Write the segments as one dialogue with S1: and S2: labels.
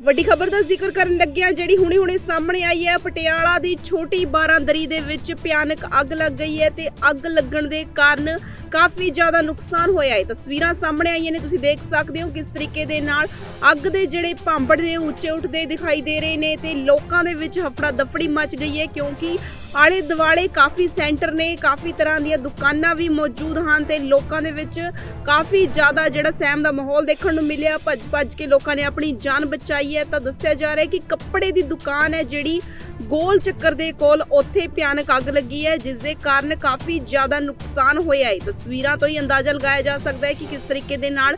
S1: ਵੱਡੀ ਖਬਰ ਦਾ ਜ਼ਿਕਰ ਕਰਨ ਲੱਗਿਆ, ਜਿਹੜੀ ਹੁਣੇ-ਹੁਣੇ ਸਾਹਮਣੇ ਆਈ ਹੈ, ਪਟਿਆਲਾ ਦੀ ਛੋਟੀ ਬਾਰਾਂਦਰੀ ਦੇ ਵਿੱਚ ਭਿਆਨਕ ਅੱਗ ਲੱਗ ਗਈ ਹੈ ਤੇ ਅੱਗ ਲੱਗਣ ਦੇ ਕਾਰਨ ਕਾਫੀ ਜ਼ਿਆਦਾ ਨੁਕਸਾਨ ਹੋਇਆ ਹੈ। ਤਸਵੀਰਾਂ ਸਾਹਮਣੇ ਆਈਆਂ ਨੇ, ਤੁਸੀਂ ਦੇਖ ਸਕਦੇ ਹੋ ਕਿਸ ਤਰੀਕੇ ਦੇ ਨਾਲ ਅੱਗ ਦੇ ਜਿਹੜੇ ਭਾਂਬੜ ਨੇ, ਉੱਚੇ ਉੱਠਦੇ ਦਿਖਾਈ ਦੇ ਰਹੇ ਨੇ ਤੇ ਲੋਕਾਂ ਦੇ ਵਿੱਚ ਹਫੜਾ ਦਫੜੀ ਮਚ ਗਈ ਹੈ ਕਿਉਂਕਿ ਆਲੇ ਦੁਆਲੇ ਕਾਫੀ ਸੈਂਟਰ ਨੇ, ਕਾਫੀ ਤਰ੍ਹਾਂ ਦੀਆਂ ਦੁਕਾਨਾਂ ਵੀ ਮੌਜੂਦ ਹਨ ਤੇ ਲੋਕਾਂ ਦੇ ਵਿੱਚ ਕਾਫੀ ਜ਼ਿਆਦਾ ਜਿਹੜਾ ਸਹਿਮ ਦਾ ਮਾਹੌਲ ਦੇਖਣ ਨੂੰ ਮਿਲਿਆ। ਭੱਜ ਭੱਜ ਕੇ ਲੋਕਾਂ ਨੇ ਆਪਣੀ ਜਾਨ ਬਚਾਈ ਹੈ। ਤਾਂ ਦੱਸਿਆ ਜਾ ਰਿਹਾ ਹੈ ਕਿ ਕੱਪੜੇ ਦੀ ਦੁਕਾਨ ਹੈ ਜਿਹੜੀ ਗੋਲ ਚੱਕਰ ਦੇ ਕੋਲ ਉੱਥੇ ਭਿਆਨਕ ਅੱਗ ਲੱਗੀ ਹੈ, ਜਿਸ ਦੇ ਕਾਰਨ ਕਾਫੀ ਜ਼ਿਆਦਾ ਨੁਕਸਾਨ ਹੋਇਆ ਹੈ। ਤਸਵੀਰਾਂ ਤੋਂ ਹੀ ਅੰਦਾਜ਼ਾ ਲਗਾਇਆ ਜਾ ਸਕਦਾ ਹੈ ਕਿ ਕਿਸ ਤਰੀਕੇ ਦੇ ਨਾਲ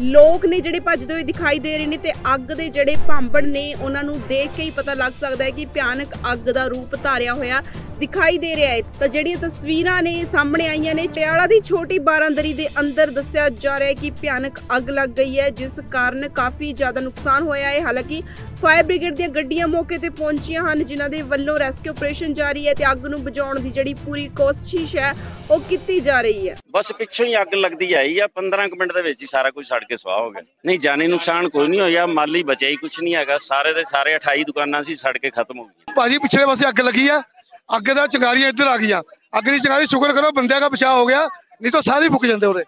S1: ਲੋਕ ਨੇ ਜਿਹੜੇ ਭੱਜਦੇ ਹੋਏ ਦਿਖਾਈ ਦੇ ਰਹੇ ਨੇ ਤੇ ਅੱਗ ਦੇ ਜਿਹੜੇ ਭਾਂਬੜ ਨੇ ਉਹਨਾਂ ਨੂੰ ਦੇਖ ਕੇ ਹੀ ਪਤਾ ਲੱਗ ਸਕਦਾ ਹੈ ਕਿ ਭਿਆਨਕ ਅੱਗ ਦਾ ਰੂਪ ਧਾਰਿਆ ਹੋਇਆ ਦਿਖਾਈ ਦੇ ਰਿਹਾ ਹੈ। ਤਾਂ ਜਿਹੜੀਆਂ ਤਸਵੀਰਾਂ ਨੇ ਸਾਹਮਣੇ ਆਈਆਂ ਨੇ ਚਿਆਲਾ ਦੀ ਛੋਟੀ ਬਾਰਾਂਦਰੀ ਦੇ ਅੰਦਰ ਦੱਸਿਆ ਜਾ ਰਿਹਾ ਹੈ ਕਿ ਭਿਆਨਕ ਅੱਗ ਲੱਗ ਗਈ ਹੈ ਜਿਸ ਕਾਰਨ ਕਾਫੀ ਜ਼ਿਆਦਾ ਨੁਕਸਾਨ ਹੋਇਆ ਹੈ। ਹਾਲਾਂਕਿ ਫਾਇਰ ਬ੍ਰਿਗੇਡ ਦੀਆਂ ਗੱਡੀਆਂ ਮੌਕੇ ਤੇ ਪਹੁੰਚੀਆਂ ਹਨ ਜਿਨ੍ਹਾਂ ਦੇ ਵੱਲੋਂ ਰੈਸਕਿਊ ਆਪਰੇਸ਼ਨ ਜਾਰੀ ਹੈ ਤੇ ਅੱਗ ਨੂੰ ਬੁਝਾਉਣ ਦੀ ਜਿਹੜੀ ਪੂਰੀ ਕੋਸ਼ਿਸ਼ ਹੈ ਉਹ ਕੀਤੀ ਜਾ ਰਹੀ ਹੈ।
S2: ਬਸ ਪਿੱਛੋਂ ਹੀ ਅੱਗ ਲੱਗਦੀ ਆਈ ਆ 15 ਕੁ ਮਿੰਟ ਦੇ ਵਿੱਚ ਹੀ ਸਾਰਾ ਕੁਝ ਸੜ ਕੇ ਸਵਾਹ ਹੋ ਗਿਆ। ਨਹੀਂ ਜਾਨੀ ਨੁਕਸਾਨ ਕੋਈ ਨਹੀਂ ਹੋਇਆ ਮਾਲੀ ਬਚਿਆ ਹੀ ਕੁਝ ਨਹੀਂ ਹੈਗਾ। ਸਾਰੇ ਦੇ ਸਾਰੇ 28 ਦੁਕਾਨਾਂ ਸੀ ਸੜ ਕੇ ਖਤਮ ਹੋ ਗਈਆਂ।
S3: ਭਾਜੀ ਪਿਛਲੇ ਪਾਸੇ ਅੱਗ ਲੱਗੀ ਆ? ਅੱਗ ਦਾ ਚੰਗਾਰੀਆਂ ਇੱਧਰ ਆ ਗਈਆਂ। ਅੱਗ ਦੀ ਚੰਗਾਰੀ ਸ਼ੁਕਰ ਕਰੋ, ਬੰਦਿਆਂ ਦਾ ਬਚਾਅ ਹੋ ਗਿਆ। ਨਹੀਂ ਤਾਂ ਸਾਰੇ ਫੁੱਕ ਜਾਂਦੇ ਉਹਦੇ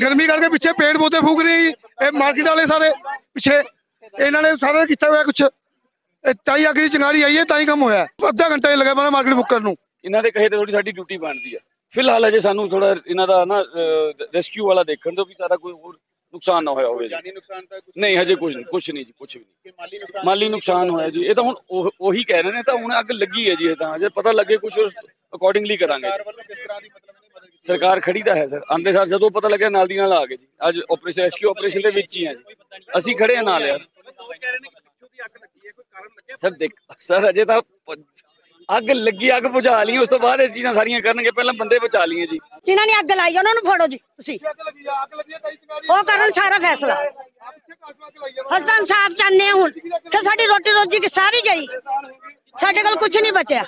S3: ਗਰਮੀ ਕਰਕੇ ਪਿੱਛੇ ਪੇੜ ਪੌਦੇ ਫੂਕ ਰਹੀ ਇਹ ਮਾਰਕੀਟ ਵਾਲੇ ਸਾਰੇ ਪਿੱਛੇ, ਇਹਨਾਂ ਨੇ ਸਾਰੇ ਕੀਤਾ ਹੋਇਆ ਕੁਛ। ਇਹ ਤਾਈ ਅੱਗ ਦੀ ਚੰਗਾਰੀ ਆਈ ਹੈ, ਤਾਂ ਹੀ ਕੰਮ ਹੋਇਆ। ਅੱਧਾ ਘੰਟਾ ਹੀ ਲੱਗਾ ਮੈਂ ਮਾਰਕੀਟ ਬੁੱਕ ਨੂੰ।
S4: ਇਹਨਾਂ ਦੇ ਕਹੇ ਤੇ ਥੋੜੀ ਸਾਡੀ ਡਿਊਟੀ ਬਣਦੀ ਆ। ਫਿਲਹਾਲ ਅਜੇ ਸਾਨੂੰ ਥੋੜਾ ਇਹਨਾਂ ਦਾ ਨਾ ਰੈਸਕਿਊ ਵਾਲਾ ਦੇਖਣ ਤੋਂ ਵੀ ਸਾਰਾ ਕੋਈ ਹੋਰ ਨੁਕਸਾਨ ਨਾ ਹੋਇਆ ਹੋਵੇ ਜੀ।
S5: ਨੁਕਸਾਨ ਤਾਂ ਕੁਛ
S4: ਨਹੀਂ ਹਜੇ ਕੁਝ ਨਹੀਂ ਕੁਝ ਨਹੀਂ ਜੀ ਕੁਝ ਵੀ ਨਹੀਂ।
S5: ਮਾਲੀ ਨੁਕਸਾਨ
S4: ਮਾਲੀ ਨੁਕਸਾਨ ਹੋਇਆ ਜੀ। ਇਹ ਤਾਂ ਹੁਣ ਉਹ- ਉਹੀ ਕਹਿ ਰਹੇ ਨੇ ਤਾਂ ਹੁਣ ਅੱਗ ਲੱਗੀ ਹੈ ਜੀ ਇਹ ਤਾਂ। ਅਜੇ ਪਤਾ ਲੱਗੇ ਕੁਝ ਅਕੋਰਡਿੰਗਲੀ ਕਰਾਂਗੇ।
S5: ਸਰਕਾਰ ਵੱਲੋਂ ਕਿਸ ਤਰ੍ਹਾਂ ਦੀ ਮਤਲਬ ਇਹਦੀ ਮਦਦ ਕੀਤੀ
S4: ਸਰਕਾਰ ਖੜੀ ਤਾਂ ਹੈ ਸਰ। ਆਂਦੇ ਸਾਰ ਜਦੋਂ ਪਤਾ ਲੱਗਿਆ ਨਾਲ ਦੀ ਨਾਲ ਆ ਗਏ ਜੀ। ਅੱਜ ਆਪਰੇਸ਼ਨ ਰੈਸਕਿਊ ਆਪਰੇਸ਼ਨ ਦੇ ਵਿੱਚ ਹੀ ਹੈ ਜੀ। ਅਸੀਂ ਖੜੇ ਆ ਨਾਲ ਯਾਰ। ਸਰ ਦੇਖ ਸਰ ਅਜੇ ਤਾਂ ਪ- ਅੱਗ ਲੱਗੀ ਅੱਗ ਬੁਝਾ ਲਈ ਉਸ ਤੋਂ ਬਾਅਦ ਇਹ ਚੀਜ਼ਾਂ ਸਾਰੀਆਂ ਕਰਨਗੇ। ਪਹਿਲਾਂ ਬੰਦੇ ਬਚਾ ਲਈਏ ਜੀ।
S6: ਜਿਨ੍ਹਾਂ ਨੇ ਅੱਗ ਲਾਈ ਉਹਨਾਂ ਨੂੰ ਫੜੋ ਜੀ ਤੁਸੀਂ।
S3: ਅੱਗ ਲੱਗੀ ਆ ਅੱਗ ਲੱਗੀ ਆ
S6: ਸਾਰਾ ਫੈਸਲਾ। ਹਸਨ ਸਾਹਿਬ ਚਾਹੁੰਦੇ ਹਾਂ ਹੁਣ। ਤੇ ਸਾਡੀ ਰੋਟੀ ਰੋਜੀ ਕਿ ਸਾਰੀ ਗਈ ਸਾਡੇ ਕੋਲ ਕੁਝ ਨਹੀਂ ਬਚਿਆ।